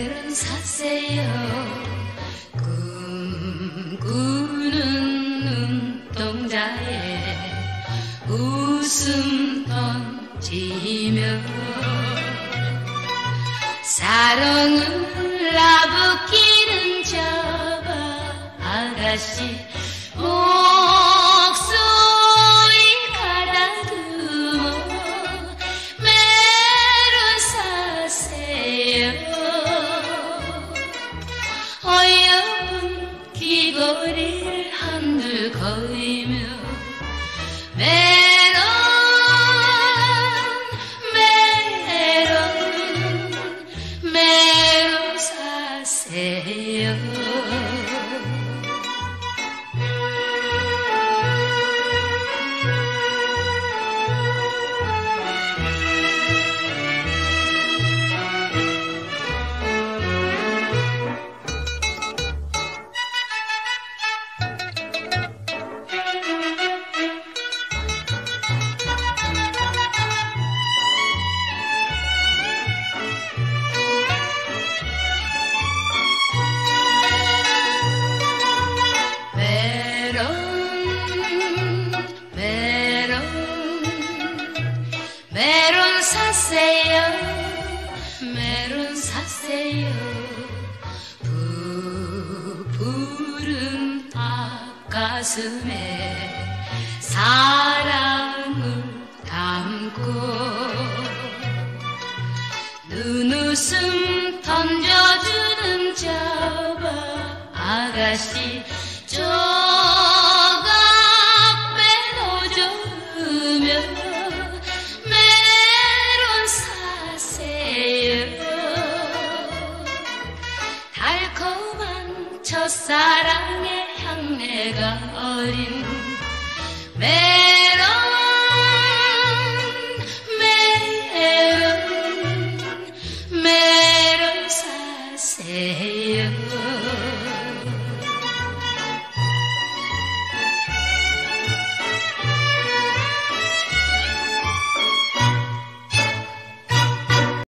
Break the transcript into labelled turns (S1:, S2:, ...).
S1: 그들은 사세요. 꿈꾸는 눈동자에 웃음 던지며 사랑을 나부끼는 저 아가씨. 푸른 앞가슴에 사랑을 담고 눈웃음 던져주는 저바 아가씨 달콤한 첫사랑의 향내가 어린